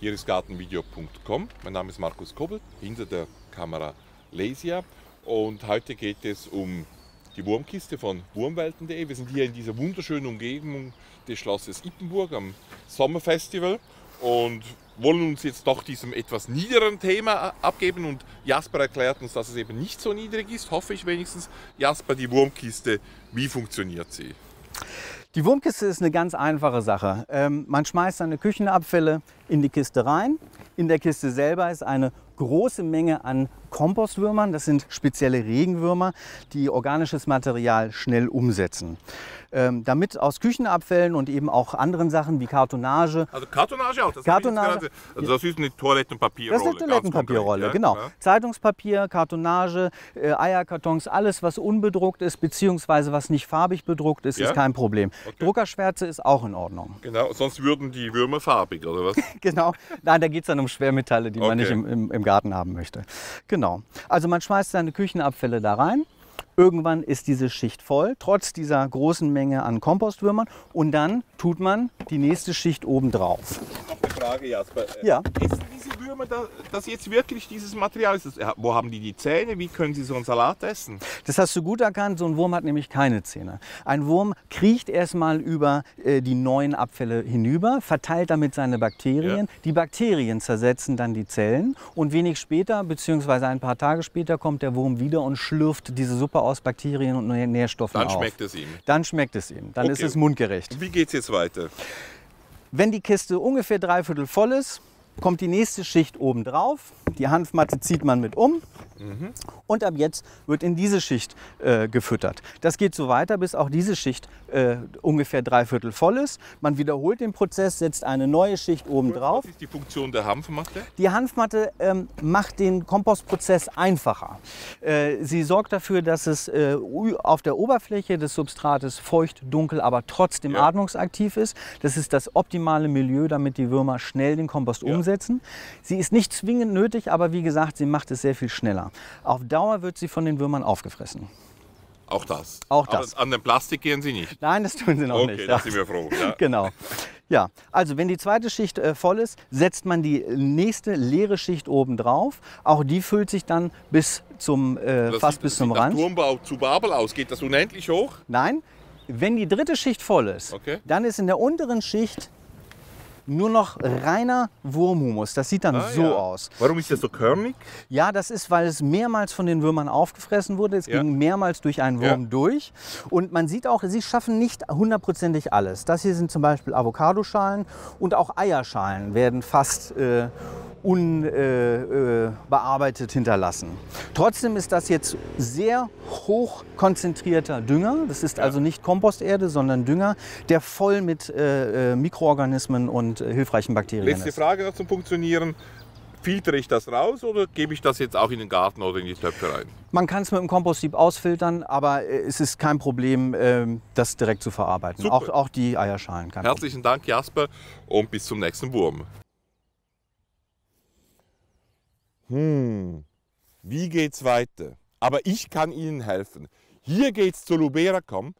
Hier ist gartenvideo.com. Mein Name ist Markus Kobel, hinter der Kamera Lesia. Und heute geht es um die Wurmkiste von wurmwelten.de. Wir sind hier in dieser wunderschönen Umgebung des Schlosses Ippenburg am Sommerfestival und wollen uns jetzt doch diesem etwas niederen Thema abgeben. Und Jasper erklärt uns, dass es eben nicht so niedrig ist, hoffe ich wenigstens. Jasper, die Wurmkiste, wie funktioniert sie? Die Wurmkiste ist eine ganz einfache Sache. Ähm, man schmeißt seine Küchenabfälle in die Kiste rein. In der Kiste selber ist eine große Menge an Kompostwürmern. Das sind spezielle Regenwürmer, die organisches Material schnell umsetzen. Ähm, damit aus Küchenabfällen und eben auch anderen Sachen wie Kartonage. Also Kartonage auch? Das Kartonage. Also das ist eine Toilettenpapierrolle. Das ist eine Toilettenpapierrolle, ja, genau. Ja. Zeitungspapier, Kartonage, äh, Eierkartons, alles was unbedruckt ist, beziehungsweise was nicht farbig bedruckt ist, ja? ist kein Problem. Okay. Druckerschwärze ist auch in Ordnung. Genau, sonst würden die Würmer farbig, oder was? genau, nein, da geht es dann um Schwermetalle, die okay. man nicht im, im, im Garten haben möchte. Genau. Also man schmeißt seine Küchenabfälle da rein. Irgendwann ist diese Schicht voll, trotz dieser großen Menge an Kompostwürmern. Und dann tut man die nächste Schicht oben drauf. Frage, Jasper. Ja. Essen diese Würmer da, das jetzt wirklich dieses Material? Ist das, wo haben die die Zähne? Wie können sie so einen Salat essen? Das hast du gut erkannt. So ein Wurm hat nämlich keine Zähne. Ein Wurm kriecht erstmal über äh, die neuen Abfälle hinüber, verteilt damit seine Bakterien. Ja. Die Bakterien zersetzen dann die Zellen. Und wenig später, beziehungsweise ein paar Tage später, kommt der Wurm wieder und schlürft diese Suppe aus Bakterien und Nährstoffen Dann auf. schmeckt es ihm. Dann schmeckt es ihm. Dann okay. ist es mundgerecht. Und wie geht es jetzt weiter? Wenn die Kiste ungefähr dreiviertel voll ist, kommt die nächste Schicht oben drauf. Die Hanfmatte zieht man mit um. Mhm. Und ab jetzt wird in diese Schicht äh, gefüttert. Das geht so weiter, bis auch diese Schicht äh, ungefähr dreiviertel voll ist. Man wiederholt den Prozess, setzt eine neue Schicht oben drauf. Was ist die Funktion der Hanfmatte? Die Hanfmatte ähm, macht den Kompostprozess einfacher. Äh, sie sorgt dafür, dass es äh, auf der Oberfläche des Substrates feucht, dunkel, aber trotzdem ja. atmungsaktiv ist. Das ist das optimale Milieu, damit die Würmer schnell den Kompost ja. umsetzen. Sie ist nicht zwingend nötig, aber wie gesagt, sie macht es sehr viel schneller. Auf Dauer wird sie von den Würmern aufgefressen. Auch das. Auch das. Aber an den Plastik gehen Sie nicht. Nein, das tun Sie noch okay, nicht. Okay, da sind wir froh. Ja. genau. Ja, also wenn die zweite Schicht äh, voll ist, setzt man die nächste leere Schicht oben drauf. Auch die füllt sich dann bis zum äh, fast sieht, bis zum Rand. Turmbau zu Babel aus. Geht das unendlich hoch? Nein. Wenn die dritte Schicht voll ist, okay. dann ist in der unteren Schicht nur noch reiner Wurmhumus. Das sieht dann ah, so ja. aus. Warum ist das so körnig? Ja, das ist, weil es mehrmals von den Würmern aufgefressen wurde. Es ja. ging mehrmals durch einen Wurm ja. durch. Und man sieht auch, sie schaffen nicht hundertprozentig alles. Das hier sind zum Beispiel Avocadoschalen und auch Eierschalen werden fast äh, unbearbeitet äh, hinterlassen. Trotzdem ist das jetzt sehr hoch konzentrierter Dünger. Das ist also nicht Komposterde, sondern Dünger, der voll mit äh, äh Mikroorganismen und äh, hilfreichen Bakterien Letzte ist. Letzte Frage noch zum Funktionieren. Filtere ich das raus oder gebe ich das jetzt auch in den Garten oder in die Töpfe rein? Man kann es mit dem Kompostsieb ausfiltern, aber äh, es ist kein Problem, ähm, das direkt zu verarbeiten. Auch, auch, die Eierschalen. Herzlichen Dank, Jasper, und bis zum nächsten Wurm. hm, wie geht's weiter? Aber ich kann Ihnen helfen. Hier geht's zu Luberacom,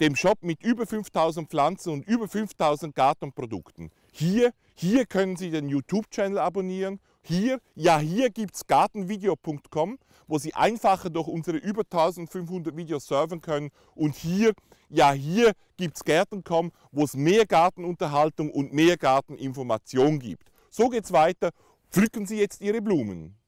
dem Shop mit über 5000 Pflanzen und über 5000 Gartenprodukten. Hier, hier können Sie den YouTube-Channel abonnieren. Hier, ja, hier gibt es gartenvideo.com, wo Sie einfacher durch unsere über 1500 Videos surfen können. Und hier, ja, hier gibt es Gärten.com, wo es mehr Gartenunterhaltung und mehr Garteninformation gibt. So geht es weiter Pflücken Sie jetzt Ihre Blumen.